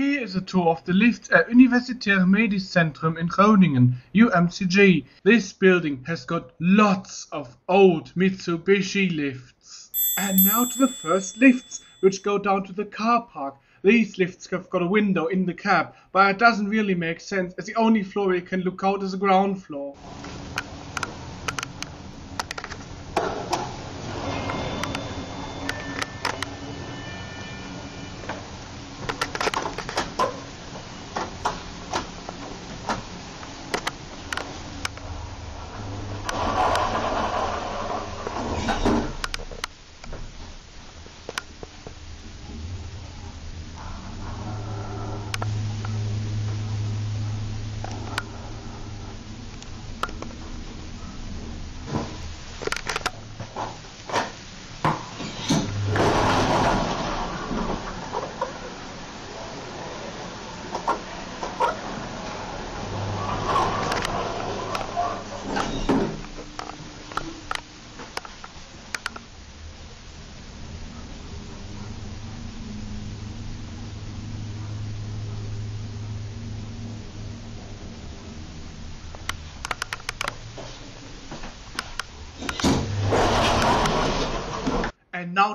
Here is a tour of the lifts at Universitäre Medischzentrum in Groningen, UMCG. This building has got lots of old Mitsubishi lifts. And now to the first lifts, which go down to the car park. These lifts have got a window in the cab, but it doesn't really make sense as the only floor you can look out is the ground floor.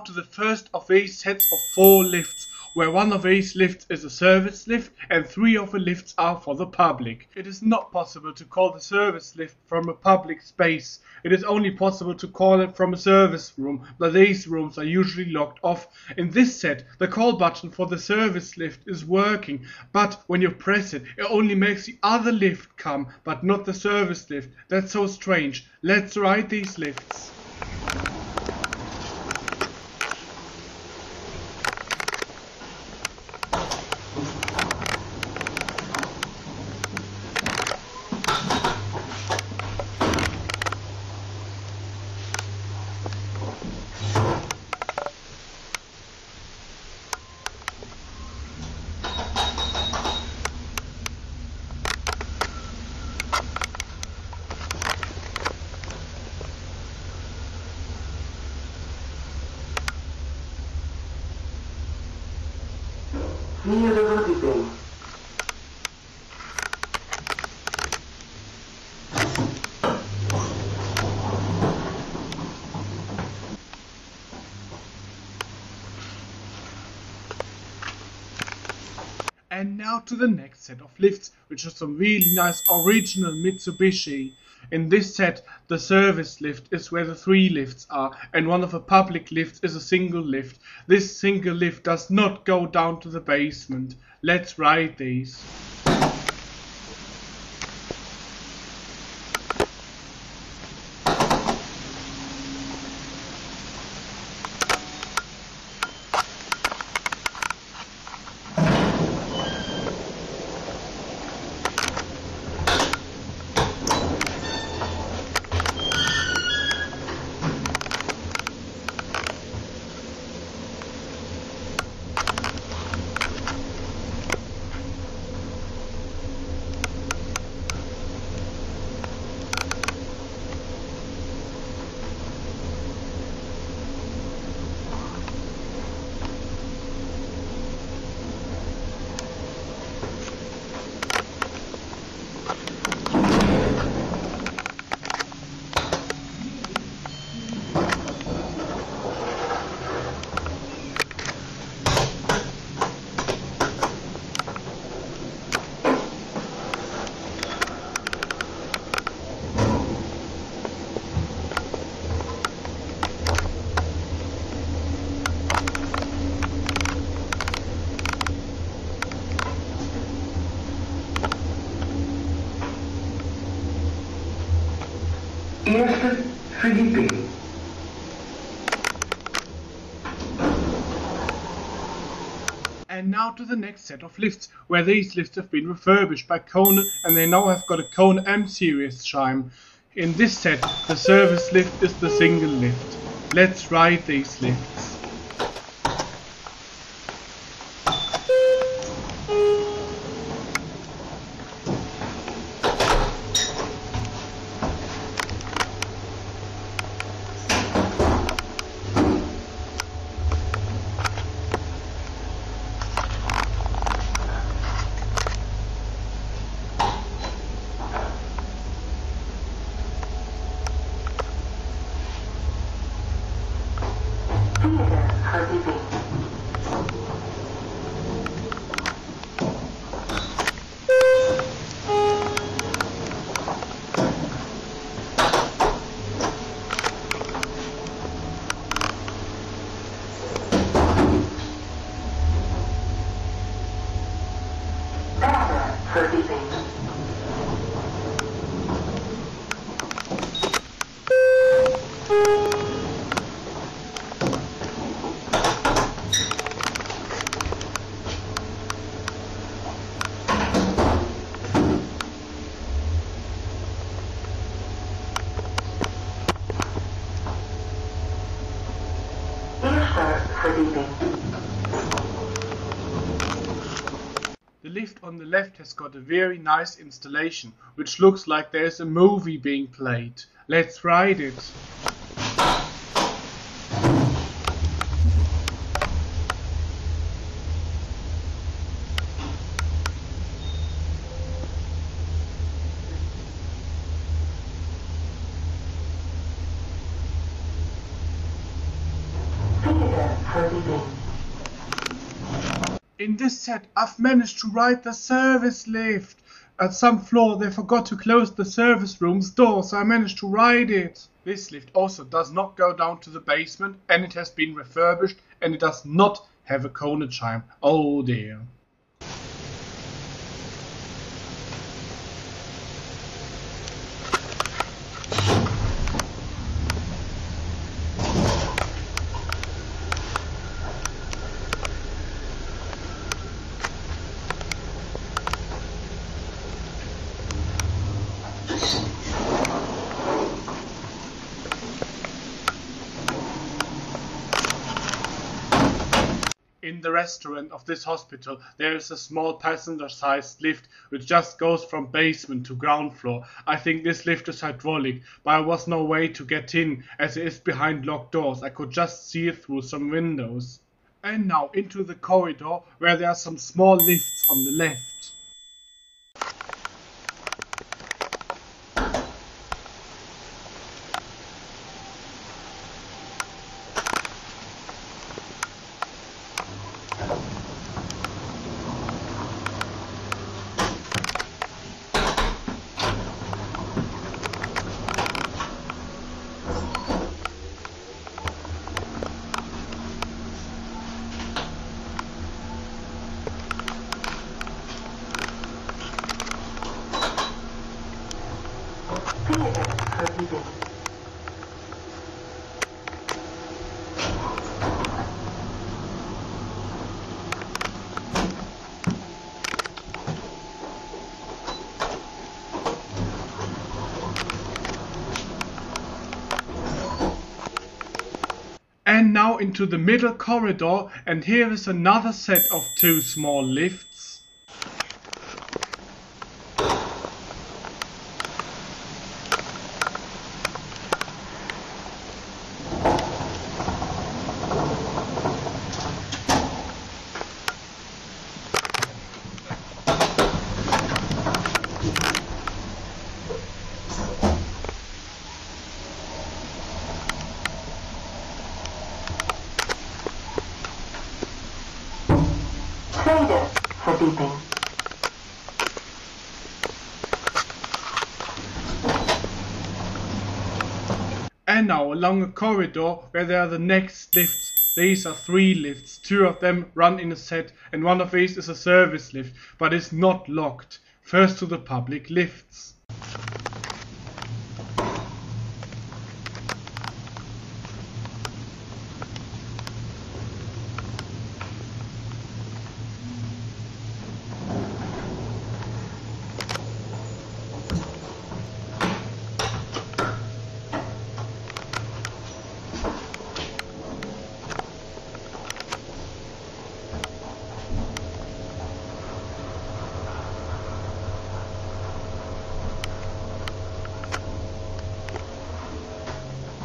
To the first of these sets of four lifts, where one of these lifts is a service lift and three of the lifts are for the public. It is not possible to call the service lift from a public space. It is only possible to call it from a service room, but these rooms are usually locked off. In this set, the call button for the service lift is working, but when you press it, it only makes the other lift come, but not the service lift. That's so strange. Let's ride these lifts. And now to the next set of lifts, which are some really nice original Mitsubishi. In this set, the service lift is where the three lifts are, and one of the public lifts is a single lift. This single lift does not go down to the basement. Let's ride these. And now to the next set of lifts, where these lifts have been refurbished by Kone and they now have got a Kone M series chime. In this set, the service lift is the single lift. Let's ride these lifts. Lift on the left has got a very nice installation, which looks like there's a movie being played. Let's ride it. Set, I've managed to ride the service lift. At some floor, they forgot to close the service room's door, so I managed to ride it. This lift also does not go down to the basement, and it has been refurbished, and it does not have a Kone chime. Oh dear. In the restaurant of this hospital, there is a small passenger sized lift which just goes from basement to ground floor. I think this lift is hydraulic, but there was no way to get in as it is behind locked doors. I could just see it through some windows. And now into the corridor where there are some small lifts on the left. Now into the middle corridor, and here is another set of two small lifts. And now along a corridor where there are the next lifts. These are three lifts. Two of them run in a set, and one of these is a service lift, but it's not locked. First to the public lifts.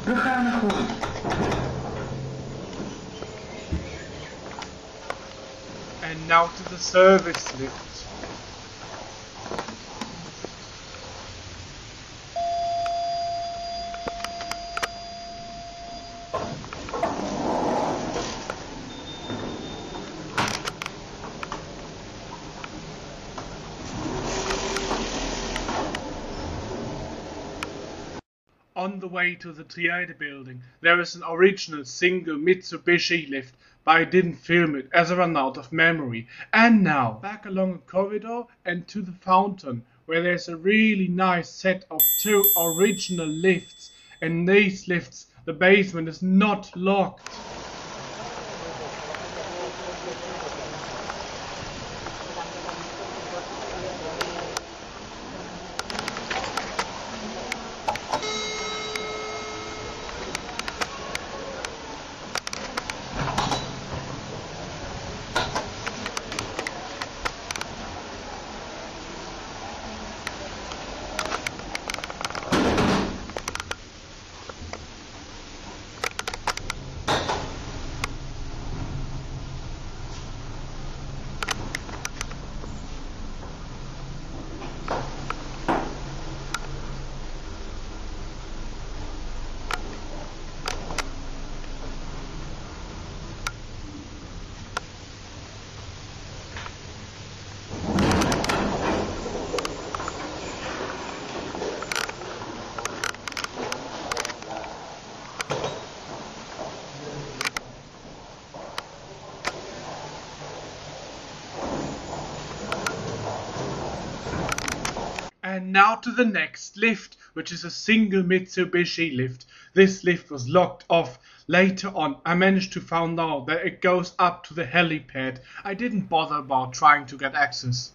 We gaan. And now to the service lift. On the way to the Triade building, there is an original single Mitsubishi lift, but I didn't film it as I ran out of memory. And now, back along a corridor and to the fountain, where there's a really nice set of two original lifts. And these lifts, the basement is not locked. And now to the next lift, which is a single Mitsubishi lift. This lift was locked off. Later on, I managed to find out that it goes up to the helipad. I didn't bother about trying to get access.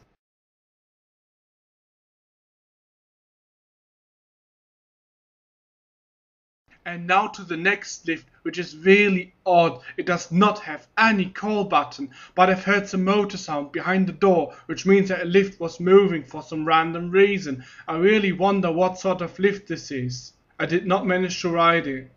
And now to the next lift, which is really odd. It does not have any call button, but I've heard some motor sound behind the door, which means that a lift was moving for some random reason. I really wonder what sort of lift this is. I did not manage to ride it.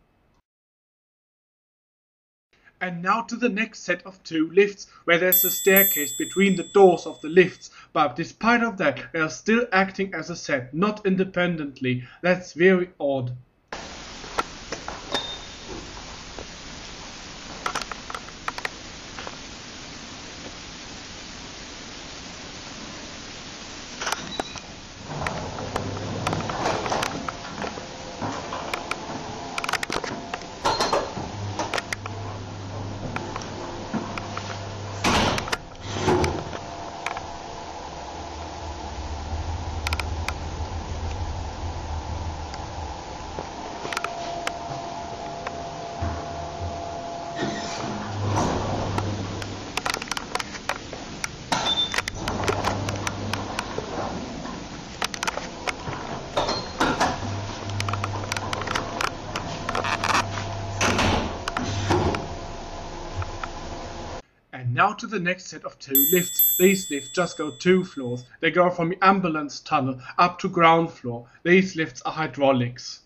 And now to the next set of two lifts, where there's a staircase between the doors of the lifts, but despite of that, they are still acting as a set, not independently. That's very odd. And now to the next set of two lifts. These lifts just go two floors. They go from the ambulance tunnel up to ground floor. These lifts are hydraulics.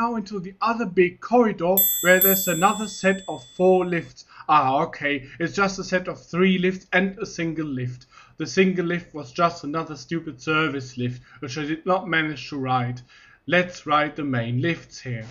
Now into the other big corridor where there's another set of four lifts. Ah, okay, it's just a set of three lifts and a single lift. The single lift was just another stupid service lift, which I did not manage to ride. Let's ride the main lifts here.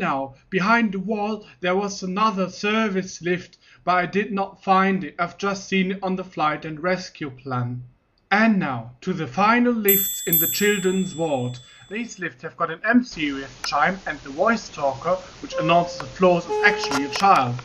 Now, behind the wall, there was another service lift, but I did not find it. I've just seen it on the flight and rescue plan. And now, to the final lifts in the children's ward. These lifts have got an M series chime and the voice talker, which announces the floors is actually a child.